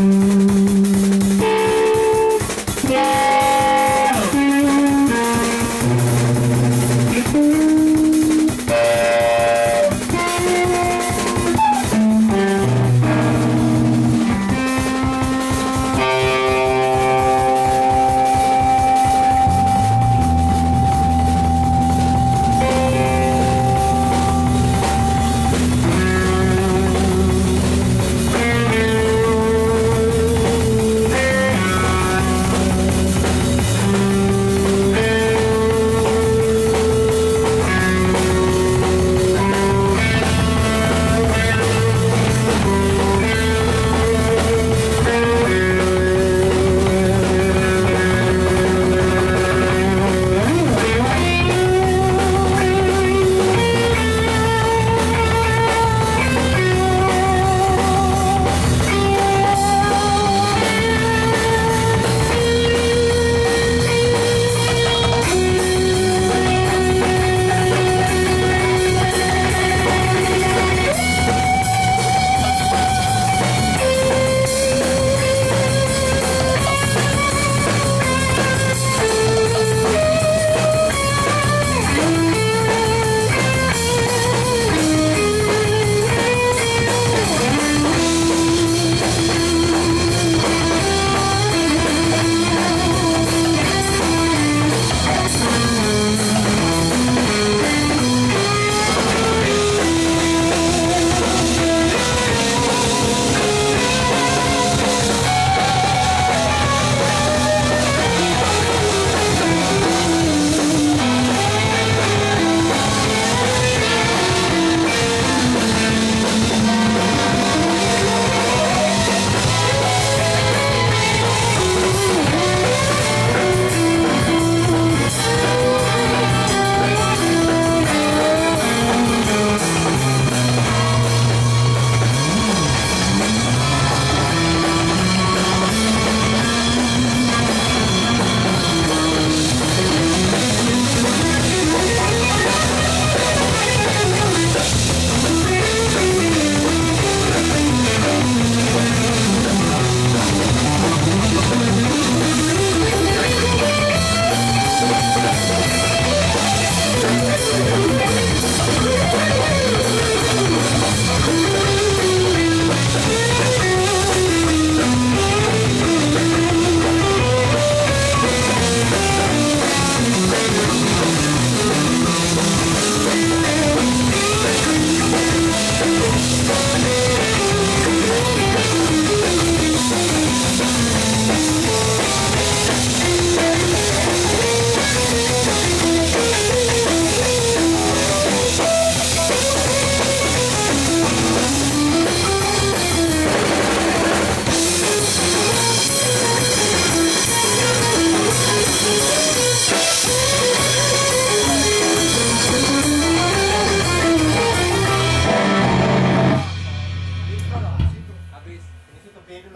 Mm-hmm.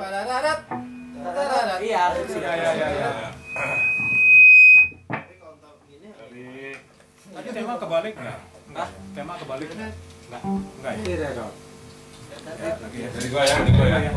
Pararat. Iya, iya, iya, iya. Tapi tema kebalik nggak? Hah? Tema kebalik nggak? Nggak. Nggak ya? enggak? Enggak. Ya, lagi ya. Dari gua ya, dari gua ya.